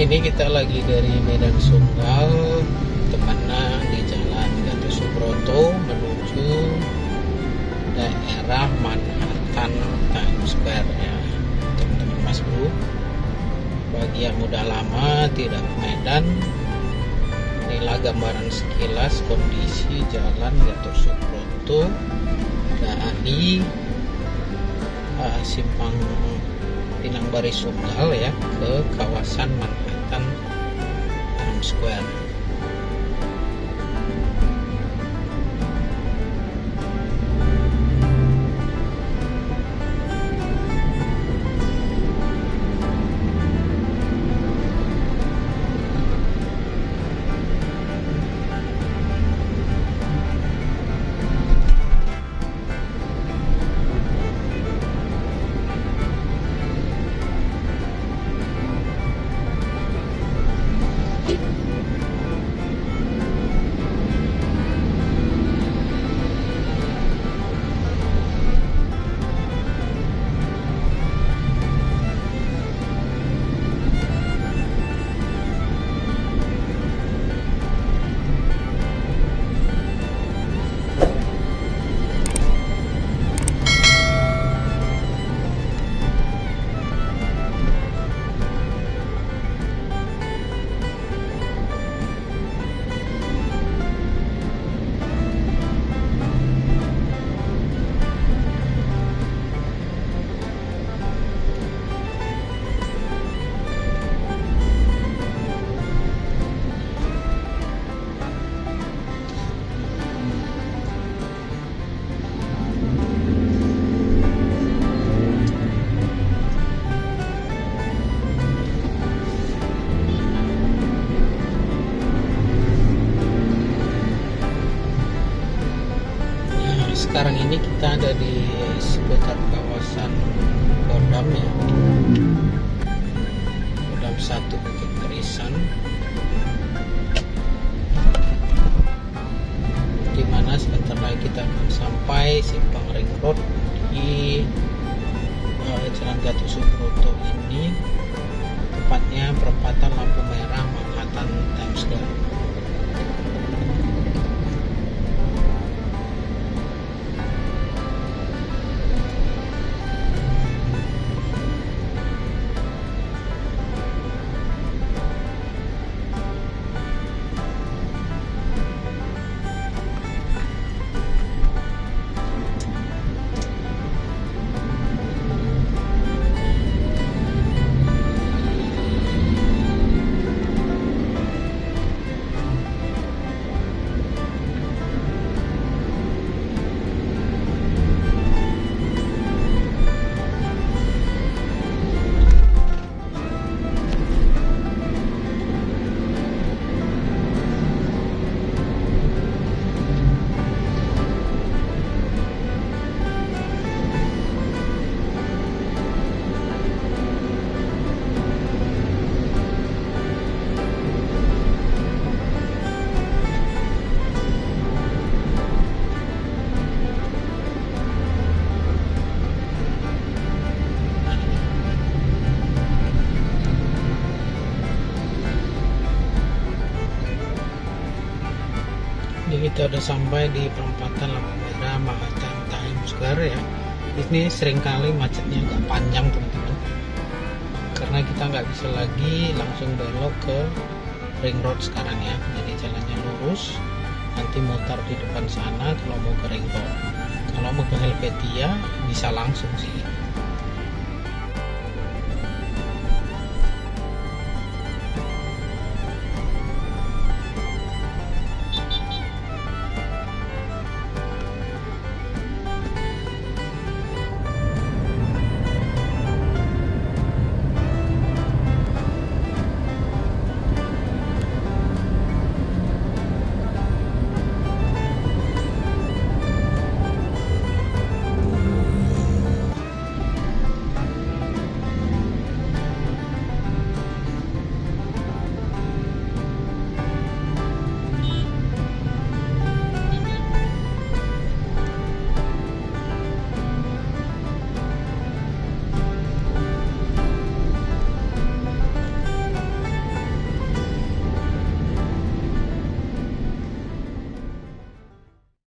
ini kita lagi dari Medan Sunggal tepatnya di Jalan Gatot Subroto menuju daerah Manhattan Times Square ya. Teman-teman Mas Bro bagi yang mudah lama tidak ke Medan inilah gambaran sekilas kondisi Jalan Gatot Subroto dari uh, simpang Pinang Bari Sunggal ya ke kawasan Manhattan Times Square. Sekarang ini kita ada di seputar kawasan Kodam ya. Kodam satu Bukit Barisan. Di mana sebentar lagi kita akan sampai simpang ring road di uh, Jalan Gatot Subroto ini tepatnya perempatan lampu merah Manhattan Times Square. Kita udah sampai di perempatan lampu merah Manhattan Times Square ya. Ini sering kali macetnya agak panjang teman-teman. Karena kita nggak bisa lagi langsung belok ke ring road sekarang ya. Jadi jalannya lurus. Nanti mutar di depan sana kalau mau ke ring road. Kalau mau ke Helvetia bisa langsung sih.